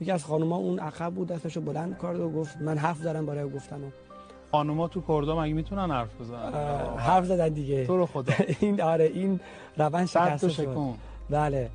یکی از خانوما اون عقب بود دستشو بلند کرد و گفت من حرف دارم برای گفتن. و خانوما تو کردا مگه می‌تونن حرف بزنن؟ حرف زدن دیگه. تو رو خدا. این آره این روند شکسته شد. بله.